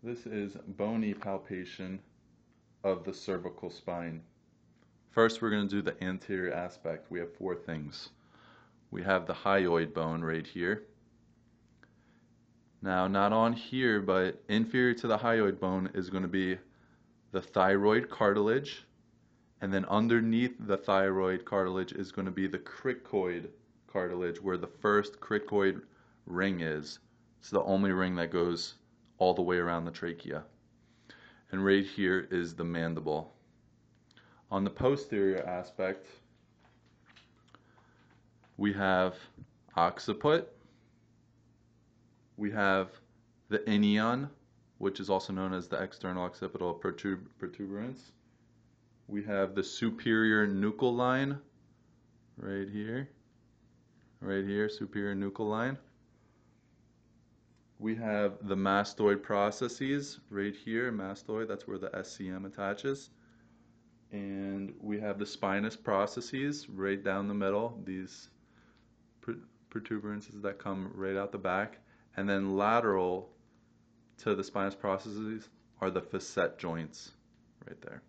This is bony palpation of the cervical spine. First, we're going to do the anterior aspect. We have four things. We have the hyoid bone right here. Now, not on here, but inferior to the hyoid bone is going to be the thyroid cartilage, and then underneath the thyroid cartilage is going to be the cricoid cartilage, where the first cricoid ring is. It's the only ring that goes all the way around the trachea. And right here is the mandible. On the posterior aspect, we have occiput, we have the inion, which is also known as the external occipital protuberance. We have the superior nuchal line, right here, right here, superior nuchal line. We have the mastoid processes right here, mastoid, that's where the SCM attaches. And we have the spinous processes right down the middle, these protuberances that come right out the back. And then lateral to the spinous processes are the facet joints right there.